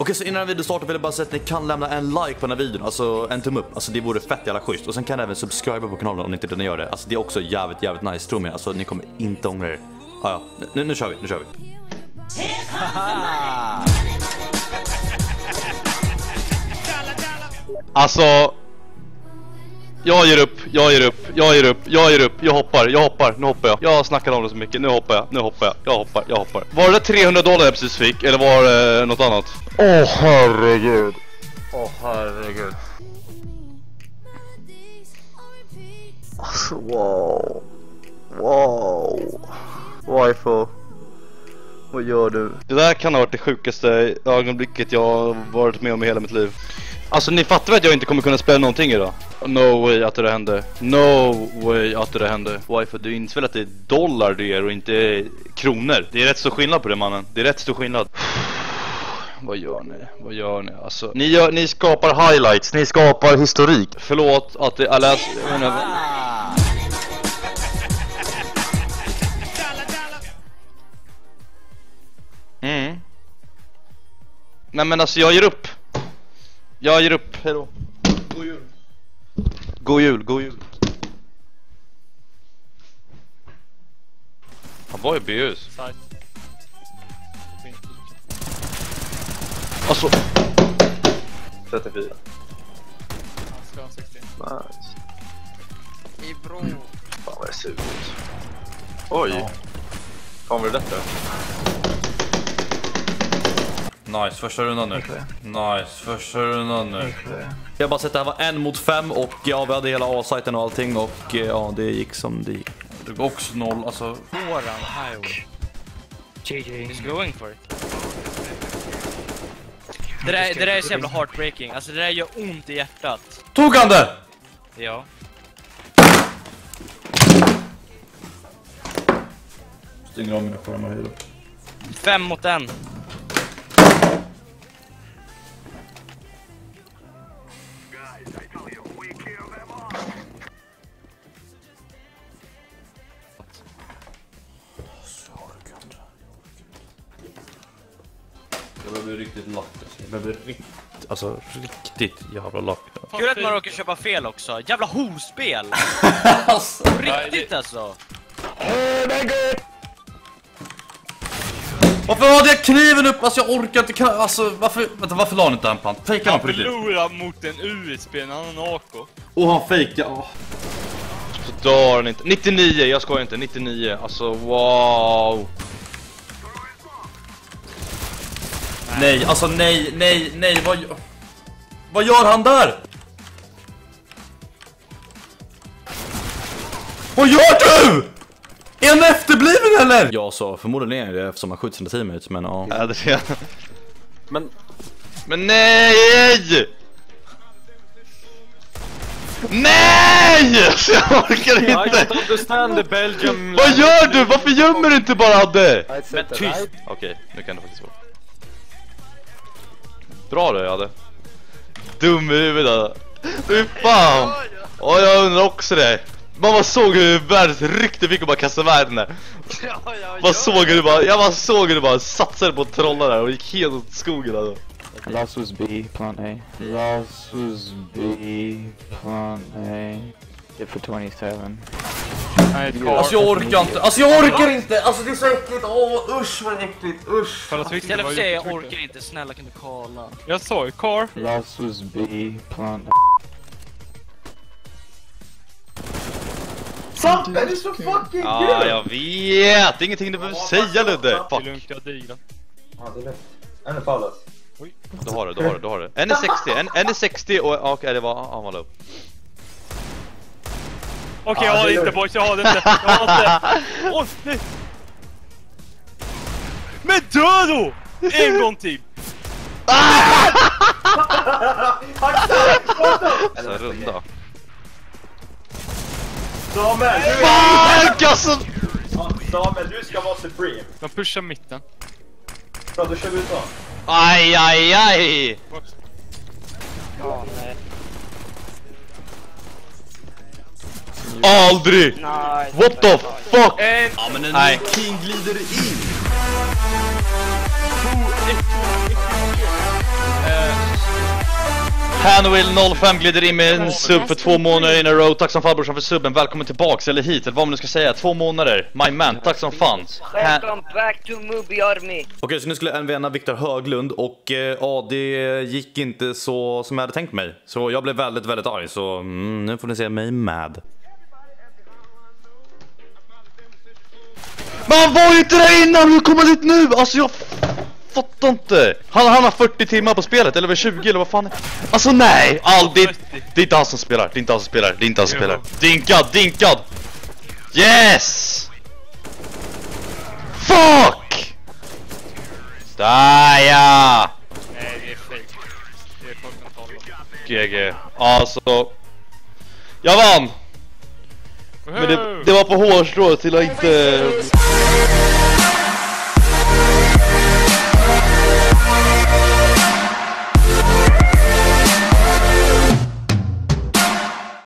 Okej, så innan videon startar vill jag bara säga att ni kan lämna en like på den här videon, alltså en tumme upp. Alltså det vore fett jävla schysst. Och sen kan ni även subscriba på kanalen om ni inte redan gör det. Alltså det är också jävligt, jävligt nice, tro mig. Alltså ni kommer inte ångra er. Ah, ja, nu, nu kör vi, nu kör vi. Alltså... Jag ger upp, jag ger upp, jag ger upp, jag ger upp, jag hoppar, jag hoppar, nu hoppar jag. Jag snackar om det så mycket, nu hoppar jag, nu hoppar jag, jag hoppar, jag hoppar. Var det där 300 dollar jag precis fick, eller var det något annat? Åh herregud. Åh herregud. Alltså wow. Wow. Wifo. Vad gör du? Det där kan ha varit det sjukaste ögonblicket jag varit med om i hela mitt liv. Alltså ni fattar väl att jag inte kommer kunna spela någonting idag? No way att det där hände. No way att det där hände. Wifi, du inser väl att det är dollar du ger och inte kronor? Det är rätt stor skillnad på det mannen. Det är rätt stor skillnad. Vad gör ni? Vad gör ni? Alltså, ni, gör, ni skapar highlights, ni skapar historik. Förlåt att det, jag menar, Mm. Nej men alltså jag ger upp. Jag ger upp, hejdå. God jul. God jul, god jul. Han var ju BUs. Alltså. 34. Nice. I bro. Fan vad jag ser ut. Oj. Fan vad det detta? Nice, första rundan nu. Nice, första rundan nu. Jag har bara sett det här var en mot fem och ja, vi hade hela A-sajten och allting och eh, ja, det gick som det gick. Det var också noll, alltså. Våran highway. JJ. He's going for it. Det där, det där är så jävla heartbreaking. Alltså det där gör ont i hjärtat. Tog han det? Ja. Stänger av mina skärmar hej då. Fem mot en. Jag behöver riktigt lack. Jag behöver riktigt, alltså riktigt jävla lack. Kul att man råkar köpa fel också. Jävla horspel! alltså. Riktigt alltså. Varför hade jag kniven upp? Alltså jag orkar inte, kan- alltså varför, vänta varför la han inte den plant? Fejkar han på riktigt? förlorar mot en USB när han har AK. Och han fejkar, åh. Så dör han inte. 99, jag skojar inte. 99. Alltså wow. Nej, alltså nej, nej, nej, vad gör... Vad gör han där? Vad gör? Är han efterbliven eller? Ja, så förmodligen är det eftersom han skjuter sina teammates, men ja. Ja, det ser jag. Men... Men nej! Nej! Alltså, jag orkar inte! don't understand the Belgium... Vad gör du? Varför gömmer du inte bara Adde? Men tyst! Okej, nu kan det faktiskt vara. Bra du Adde. Dum i huvudet. Fy fan! Och jag undrar också det. Man bara såg hur världens rykte fick och bara kastade världen där. Bara såg hur du bara, jag bara såg hur du bara satsade på att trolla där och gick helt åt skogen alltså. Lost was B, plant A. Was B, plant A. Hit for 27. Nej, ett Alltså jag orkar inte, alltså jag orkar inte! Alltså det är så äckligt, åh usch vad äckligt, usch! Istället för att säga jag orkar inte, snälla kan du kalla? Jag sa ju car. Was B, plant A. Ja, jag vet! Ingenting du behöver säga Ludde! Det är Fuck! lugnt, jag digrar. Du har det, du har det, du har det. En är 60, en, en är 60 och okej det var, han var low. Okej, jag har det inte boys, jag har det inte. Jag har inte. Åh, nej. Men dö då! En gång till. Så runda. Samuel, du, Fuck alltså! Samuel, du ska vara supreme. Jag pushar mitten. Bra, då kör vi ut dem. Aj, aj, aj! Aldrig! What the fuck? Ja men en Nej. king glider in! Hanwill 05 glider in med en sub för två månader in a row. Tack som fan brorsan för subben. Välkommen tillbaks eller hit eller vad man nu ska säga. Två månader. My man, tack som fan. Welcome back to Movie Army. Okej, så nu skulle NVNa Viktor Höglund och eh, ja, det gick inte så som jag hade tänkt mig. Så jag blev väldigt, väldigt arg. Så mm, nu får ni se mig mad. Men han var ju inte där innan, hur kommer han dit nu? Alltså jag fattar inte. Han, han har 40 timmar på spelet, eller var det 20 eller vad fan är Alltså nej, all, det, det är inte han som spelar, det är inte han som spelar, det är inte han som spelar. Dinkad, dinkad! Yes! Fuck! Där ja! Nej, det är fake. Det är fucking. GG. Alltså... Jag vann! Men det, det var på hårstrået till att inte...